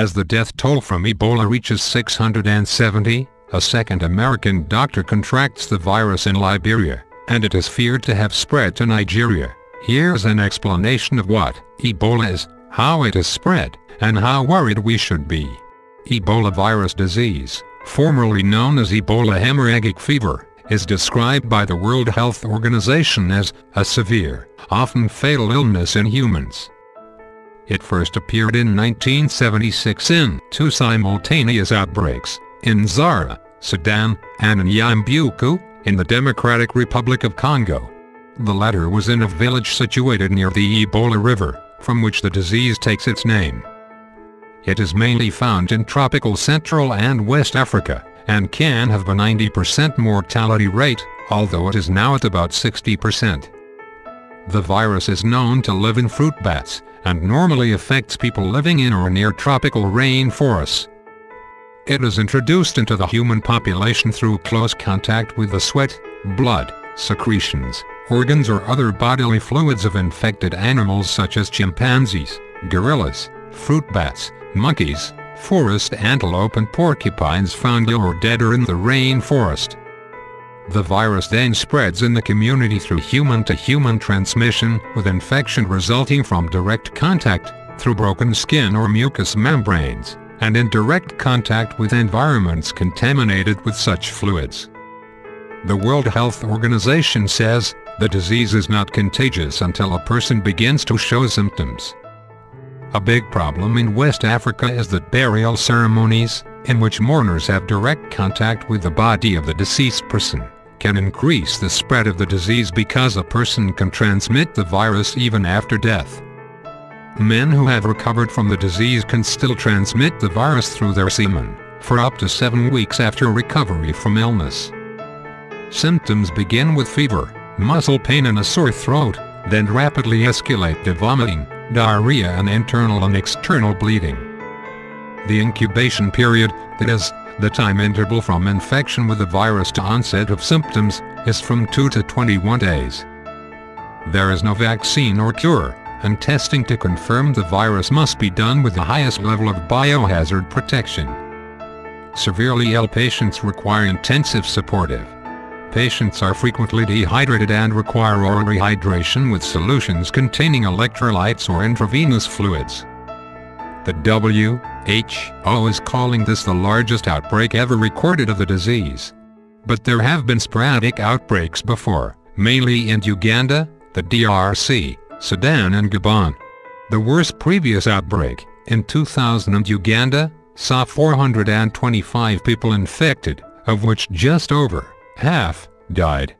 As the death toll from Ebola reaches 670, a second American doctor contracts the virus in Liberia, and it is feared to have spread to Nigeria. Here's an explanation of what Ebola is, how it is spread, and how worried we should be. Ebola virus disease, formerly known as Ebola hemorrhagic fever, is described by the World Health Organization as a severe, often fatal illness in humans. It first appeared in 1976 in two simultaneous outbreaks, in Nzara, Sudan, and in Yambuku, in the Democratic Republic of Congo. The latter was in a village situated near the Ebola River, from which the disease takes its name. It is mainly found in tropical Central and West Africa, and can have a 90% mortality rate, although it is now at about 60%. The virus is known to live in fruit bats, and normally affects people living in or near tropical rainforests. It is introduced into the human population through close contact with the sweat, blood, secretions, organs or other bodily fluids of infected animals such as chimpanzees, gorillas, fruit bats, monkeys, forest antelope and porcupines found ill or dead or in the rainforest. The virus then spreads in the community through human-to-human -human transmission, with infection resulting from direct contact, through broken skin or mucous membranes, and in direct contact with environments contaminated with such fluids. The World Health Organization says, the disease is not contagious until a person begins to show symptoms. A big problem in West Africa is that burial ceremonies, in which mourners have direct contact with the body of the deceased person, can increase the spread of the disease because a person can transmit the virus even after death. Men who have recovered from the disease can still transmit the virus through their semen, for up to seven weeks after recovery from illness. Symptoms begin with fever, muscle pain and a sore throat, then rapidly escalate to vomiting, diarrhea and internal and external bleeding. The incubation period, that is, the time interval from infection with the virus to onset of symptoms, is from 2 to 21 days. There is no vaccine or cure, and testing to confirm the virus must be done with the highest level of biohazard protection. Severely ill patients require intensive supportive Patients are frequently dehydrated and require oral rehydration with solutions containing electrolytes or intravenous fluids. The WHO is calling this the largest outbreak ever recorded of the disease. But there have been sporadic outbreaks before, mainly in Uganda, the DRC, Sudan and Gabon. The worst previous outbreak, in 2000 in Uganda, saw 425 people infected, of which just over half died.